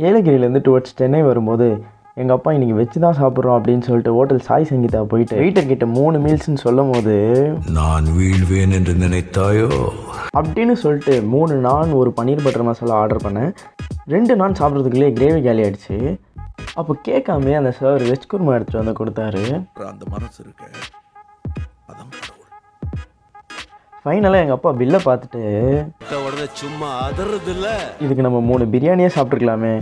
ஏலகிரியிலேருந்து towards Chennai வரும்போது எங்கள் அப்பா இன்றைக்கி வச்சு தான் சாப்பிட்றோம் அப்படின்னு சொல்லிட்டு ஹோட்டல் சாய் சங்கீதா போயிட்டு வெயிட்டர் கிட்ட மூணு மீல்ஸ்னு சொல்லும் போது நான் வீழ்வேன் என்று நினைத்தாயோ? அப்படின்னு சொல்லிட்டு மூணு நான் ஒரு பன்னீர் பட்டர் மசாலா ஆர்டர் பண்ணேன். ரெண்டு நான் சாப்பிட்றதுக்குள்ளே கிரேவி காலி ஆயிடுச்சு. அப்போ கேட்காம அந்த சார் வெஜ் குருமா எடுத்துகிட்டு வந்து கொடுத்தாரு. அந்த மனசு இருக்க. ஃபைனலாக எங்கள் அப்பா பில்லை பார்த்துட்டு சும்மா அதறது இல்ல இதுக்கு நம்ம மூணு பிரியாணியே சாப்பிட்ருக்கலாமே